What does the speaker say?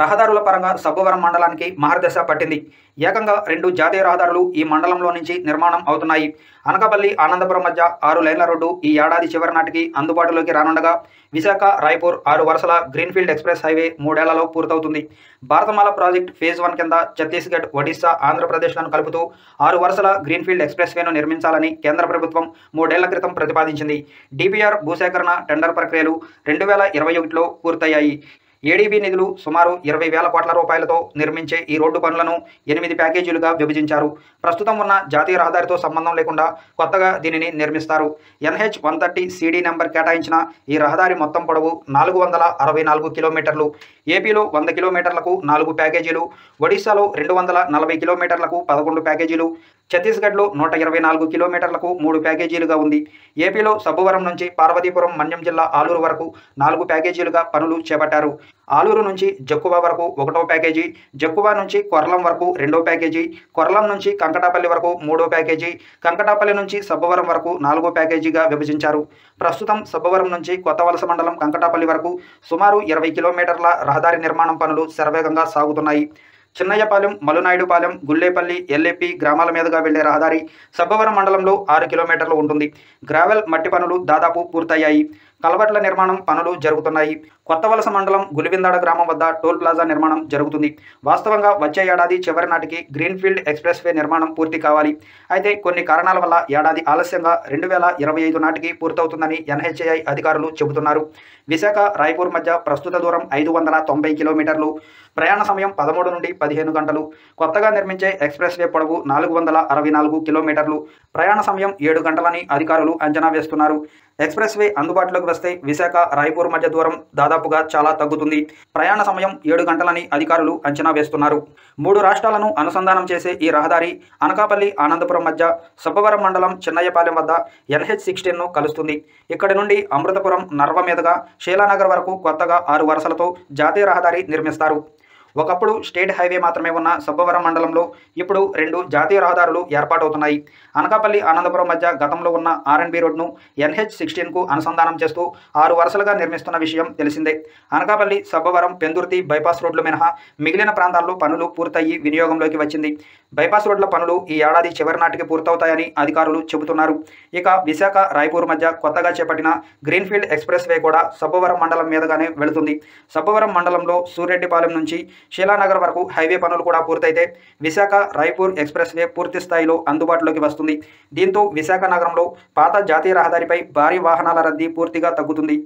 రహదారుల పరంగా సబ్బవరం మండలానికి మహర్దశ పట్టింది. ఏకంగా రెండు జాతీయ రహదారులు ఈ మండలంలో నుంచి నిర్మాణం అవుతున్నాయి. అనకాపల్లి ఆనందపురం మధ్య ఆరు లైన్ల రోడ్డు ఈ ఏడాది చివరి నాటికి అందుబాటులోకి రానుండగా విశాఖ రాయ్పూర్ ఆరు వరుసల గ్రీన్ఫీల్డ్ ఎక్స్ప్రెస్ హైవే మూడేళ్ళలో పూర్తవుతుంది. భారతమాల ప్రాజెక్ట్ ఫేజ్ వన్ కింద ఛత్తీస్గఢ్ ఒడిశా ఆంధ్రప్రదేశ్లను కలుపుతూ ఆరు వరుసల గ్రీన్ఫీల్డ్ ఎక్స్ప్రెస్ వేను నిర్మించాలని కేంద్ర ప్రభుత్వం మూడేళ్ళ క్రితం ప్రతిపాదించింది. డిపిఆర్ భూసేకరణ టెండర్ ప్రక్రియలు రెండు వేల ఇరవై ఒకటిలో పూర్తయ్యాయి. ఏడీబీ నిధులు సుమారు ఇరవై వేల కోట్ల రూపాయలతో నిర్మించే ఈ రోడ్డు పనులను ఎనిమిది ప్యాకేజీలుగా విభజించారు. ప్రస్తుతం ఉన్న జాతీయ రహదారితో సంబంధం లేకుండా కొత్తగా దీనిని నిర్మిస్తారు. NH one thirty CD number కేటాయించిన ఈ రహదారి మొత్తం పొడవు నాలుగు వందల అరవై నాలుగు కిలోమీటర్లు. ఏపీలో వంద కిలోమీటర్లకు నాలుగు ప్యాకేజీలు ఒడిశాలో రెండు వందల నలభై కిలోమీటర్లకు పదకొండు ప్యాకేజీలు ఛత్తీస్గఢ్లో నూట ఇరవై నాలుగు కిలోమీటర్లకు మూడు ప్యాకేజీలుగా ఉంది. ఏపీలో సబ్బవరం నుంచి పార్వతీపురం మన్యం జిల్లా ఆలూరు వరకు నాలుగు ప్యాకేజీలుగా పనులు చేపట్టారు. ఆలూరు నుంచి జక్కువ వరకు ఒకటో ప్యాకేజీ జక్కువ నుంచి కొర్లం వరకు రెండో ప్యాకేజీ కొర్లం నుంచి కంకటాపల్లి వరకు మూడో ప్యాకేజీ కంకటాపల్లి నుంచి సబ్బవరం వరకు నాలుగో ప్యాకేజీగా విభజించారు. ప్రస్తుతం సబ్బవరం నుంచి కొత్త వలస మండలం కంకటాపల్లి వరకు సుమారు ఇరవై కిలోమీటర్ల రహదారి నిర్మాణం పనులు శరవేగంగా సాగుతున్నాయి. చిన్నయ్యపాలెం మలునాయుడుపాలెం గుల్లేపల్లి ఎల్ఏపి గ్రామాల మీదుగా వెళ్ళే రహదారి సబ్బవరం మండలంలో ఆరు కిలోమీటర్లు ఉంటుంది. గ్రావెల్ మట్టి పనులు దాదాపు పూర్తయ్యాయి. కలవట్ల నిర్మాణం పనులు జరుగుతున్నాయి. కొత్త వలస మండలం గులివిందాడ గ్రామం వద్ద టోల్ ప్లాజా నిర్మాణం జరుగుతుంది. వాస్తవంగా వచ్చే ఏడాది చివరి నాటికి గ్రీన్ఫీల్డ్ ఎక్స్ప్రెస్ వే నిర్మాణం పూర్తి కావాలి. అయితే కొన్ని కారణాల వల్ల ఏడాది ఆలస్యంగా రెండు వేల ఇరవై ఐదు నాటికి పూర్తవుతుందని ఎన్హెచ్ఏఐ అధికారులు చెబుతున్నారు. విశాఖ రాయ్పూర్ మధ్య ప్రస్తుత దూరం ఐదు వందల తొంభై కిలోమీటర్లు. ప్రయాణ సమయం పదమూడు నుండి పదిహేను గంటలు. కొత్తగా నిర్మించే ఎక్స్ప్రెస్ వే పొడవు నాలుగు వందల అరవై నాలుగు కిలోమీటర్లు. ప్రయాణ సమయం ఏడు గంటలని అధికారులు అంచనా వేస్తున్నారు. ఎక్స్ప్రెస్ వే అందుబాటులోకి వస్తే విశాఖ రాయపూర్ మధ్య దూరం దాదాపుగా చాలా తగ్గుతుంది. ప్రయాణ సమయం ఏడు గంటలని అధికారులు అంచనా వేస్తున్నారు. మూడు రాష్ట్రాలను అనుసంధానం చేసే ఈ రహదారి అనకాపల్లి ఆనందపురం మధ్య సబ్బవరం మండలం చిన్నయ్యపాలెం వద్ద ఎన్హెచ్ సిక్స్టీన్ను కలుస్తుంది. ఇక్కడి నుండి అమృతపురం నర్వ మీదుగా శీలానగర్ వరకు కొత్తగా ఆరు వరుసలతో జాతీయ రహదారి నిర్మిస్తారు. ఒకప్పుడు స్టేట్ హైవే మాత్రమే ఉన్న సబ్బవరం మండలంలో ఇప్పుడు రెండు జాతీయ రహదారులు ఏర్పాటవుతున్నాయి. అనకాపల్లి ఆనందపురం మధ్య గతంలో ఉన్న ఆర్ఎన్బి రోడ్ను ఎన్హెచ్ సిక్స్టీన్కు అనుసంధానం చేస్తూ ఆరు వరుసలుగా నిర్మిస్తున్న విషయం తెలిసిందే. అనకాపల్లి సబ్బవరం పెందుర్తి బైపాస్ రోడ్లు మినహా మిగిలిన ప్రాంతాల్లో పనులు పూర్తయి వినియోగంలోకి వచ్చింది. బైపాస్ రోడ్ల పనులు ఈ ఏడాది చివరి నాటికి పూర్తవుతాయని అధికారులు చెబుతున్నారు. ఇక విశాఖ రాయపూర్ మధ్య కొత్తగా చేపట్టిన గ్రీన్ఫీల్డ్ ఎక్స్ప్రెస్ వే కూడా సబ్బవరం మండలం మీదుగానే వెళుతుంది. సబ్బవరం మండలంలో సూర్రెడ్డిపాలెం నుంచి శిలానగర్ వరకు హైవే పనులు కూడా పూర్తయితే విశాఖ రాయ్పూర్ ఎక్స్ప్రెస్ వే పూర్తి స్థాయిలో అందుబాటులోకి వస్తుంది. దీంతో విశాఖ నగరంలో పాత జాతీయ రహదారిపై భారీ వాహనాల రద్దీ పూర్తిగా తగ్గుతుంది.